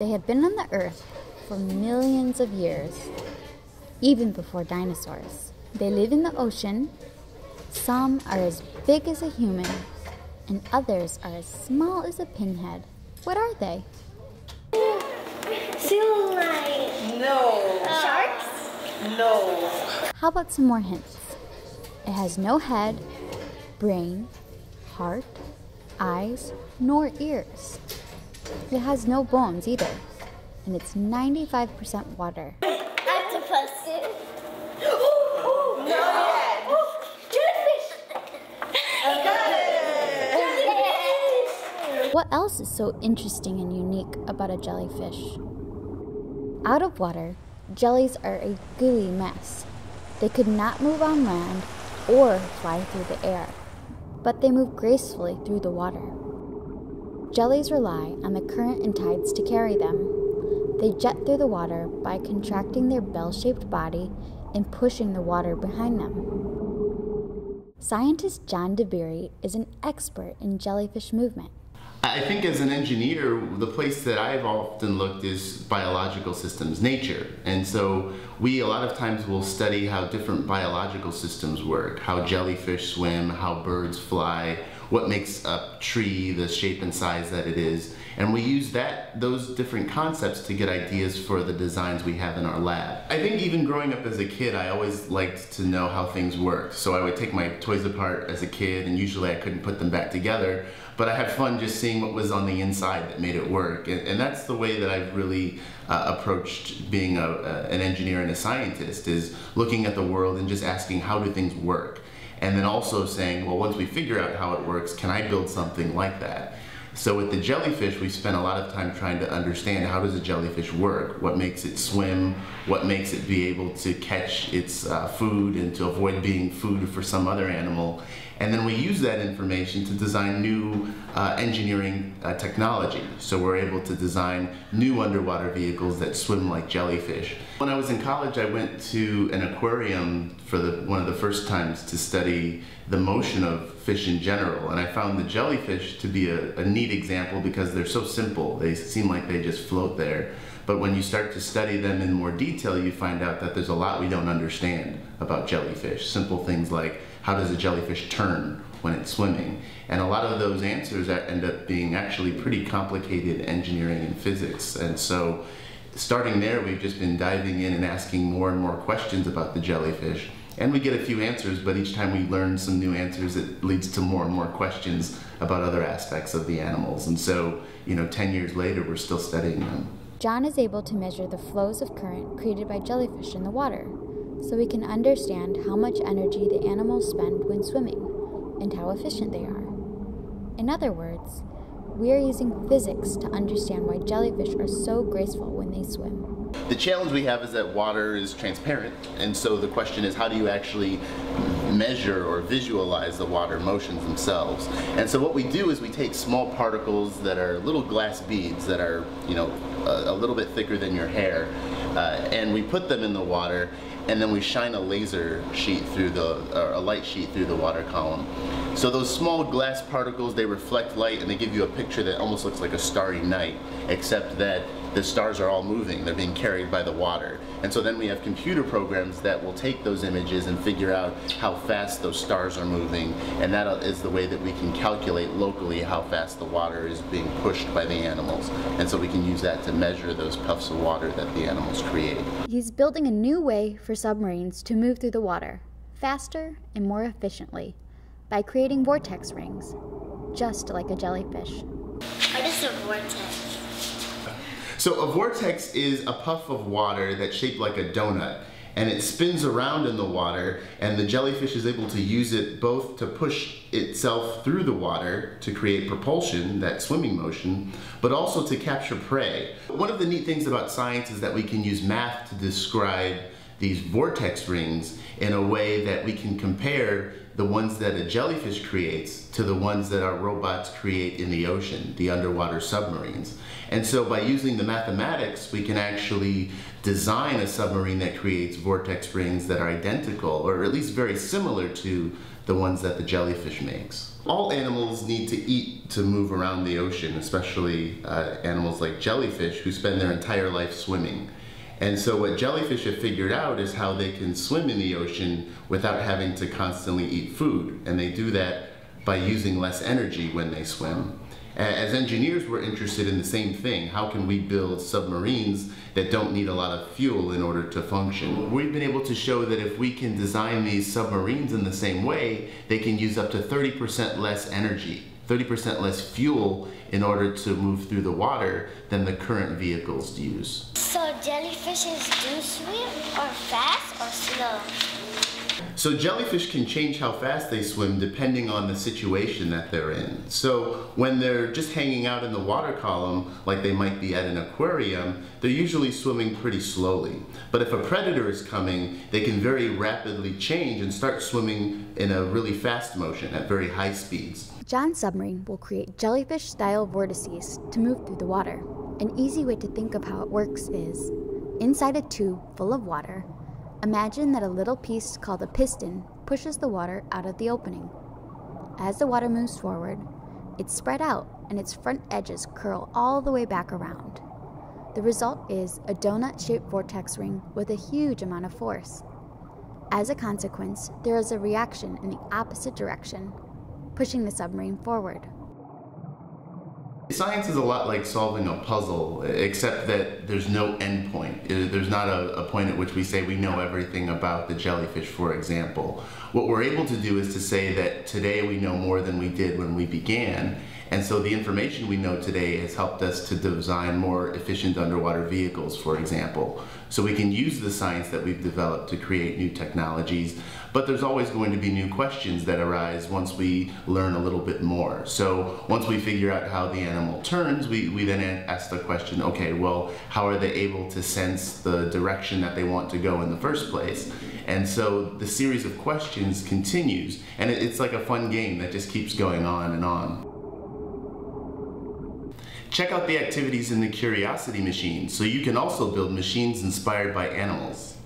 They have been on the earth for millions of years, even before dinosaurs. They live in the ocean. Some are as big as a human, and others are as small as a pinhead. What are they? Sea lion. No. Sharks? No. How about some more hints? It has no head, brain, heart, eyes, nor ears. It has no bones either, and it's 95% water. Octopus. No. Jellyfish. What else is so interesting and unique about a jellyfish? Out of water, jellies are a gooey mess. They could not move on land or fly through the air, but they move gracefully through the water. Jellies rely on the current and tides to carry them. They jet through the water by contracting their bell shaped body and pushing the water behind them. Scientist John Dabiri is an expert in jellyfish movement. I think as an engineer, the place that I've often looked is biological systems, nature. And so we a lot of times will study how different biological systems work, how jellyfish swim, how birds fly, what makes a tree the shape and size that it is. And we use that those different concepts to get ideas for the designs we have in our lab. I think even growing up as a kid, I always liked to know how things worked. So I would take my toys apart as a kid and usually I couldn't put them back together, but I had fun just seeing what was on the inside that made it work. And, and that's the way that I've really uh, approached being a, an engineer and a scientist is looking at the world and just asking how do things work? And then also saying, well, once we figure out how it works, can I build something like that? So with the jellyfish, we spent a lot of time trying to understand how does a jellyfish work? What makes it swim? What makes it be able to catch its uh, food and to avoid being food for some other animal? And then we use that information to design new uh, engineering uh, technology. So we're able to design new underwater vehicles that swim like jellyfish. When I was in college, I went to an aquarium for the, one of the first times to study the motion of fish in general. And I found the jellyfish to be a, a neat example because they're so simple. They seem like they just float there. But when you start to study them in more detail, you find out that there's a lot we don't understand about jellyfish. Simple things like how does a jellyfish turn when it's swimming? And a lot of those answers end up being actually pretty complicated engineering and physics. And so starting there, we've just been diving in and asking more and more questions about the jellyfish. And we get a few answers, but each time we learn some new answers, it leads to more and more questions about other aspects of the animals. And so, you know, 10 years later, we're still studying them. John is able to measure the flows of current created by jellyfish in the water, so we can understand how much energy the animals spend when swimming and how efficient they are. In other words, we are using physics to understand why jellyfish are so graceful when they swim. The challenge we have is that water is transparent, and so the question is how do you actually measure or visualize the water motions themselves? And so what we do is we take small particles that are little glass beads that are, you know, a, a little bit thicker than your hair, uh, and we put them in the water and then we shine a laser sheet through the, or a light sheet through the water column. So those small glass particles, they reflect light and they give you a picture that almost looks like a starry night, except that the stars are all moving. They're being carried by the water. And so then we have computer programs that will take those images and figure out how fast those stars are moving. And that is the way that we can calculate locally how fast the water is being pushed by the animals. And so we can use that to measure those puffs of water that the animals create. He's building a new way for submarines to move through the water, faster and more efficiently, by creating vortex rings, just like a jellyfish. What is a vortex? So a vortex is a puff of water that's shaped like a donut and it spins around in the water and the jellyfish is able to use it both to push itself through the water to create propulsion, that swimming motion, but also to capture prey. One of the neat things about science is that we can use math to describe these vortex rings in a way that we can compare the ones that a jellyfish creates to the ones that our robots create in the ocean, the underwater submarines. And so by using the mathematics, we can actually design a submarine that creates vortex rings that are identical, or at least very similar to the ones that the jellyfish makes. All animals need to eat to move around the ocean, especially uh, animals like jellyfish who spend their entire life swimming. And so what jellyfish have figured out is how they can swim in the ocean without having to constantly eat food. And they do that by using less energy when they swim. As engineers, we're interested in the same thing. How can we build submarines that don't need a lot of fuel in order to function? We've been able to show that if we can design these submarines in the same way, they can use up to 30% less energy, 30% less fuel in order to move through the water than the current vehicles use. So jellyfishes do swim or fast or slow? So jellyfish can change how fast they swim depending on the situation that they're in. So when they're just hanging out in the water column, like they might be at an aquarium, they're usually swimming pretty slowly. But if a predator is coming, they can very rapidly change and start swimming in a really fast motion at very high speeds. John's submarine will create jellyfish-style vortices to move through the water. An easy way to think of how it works is, inside a tube full of water, Imagine that a little piece called a piston pushes the water out of the opening. As the water moves forward, it's spread out and its front edges curl all the way back around. The result is a donut shaped vortex ring with a huge amount of force. As a consequence, there is a reaction in the opposite direction, pushing the submarine forward. Science is a lot like solving a puzzle, except that there's no end point. There's not a, a, point at which we say we know everything about the jellyfish, for example. What we're able to do is to say that today we know more than we did when we began, and so the information we know today has helped us to design more efficient underwater vehicles, for example. So we can use the science that we've developed to create new technologies, but there's always going to be new questions that arise once we learn a little bit more. So once we figure out how the animal turns, we, we then ask the question, okay, well, how are they able to sense the direction that they want to go in the first place? And so the series of questions continues, and it's like a fun game that just keeps going on and on. Check out the activities in the Curiosity machine so you can also build machines inspired by animals.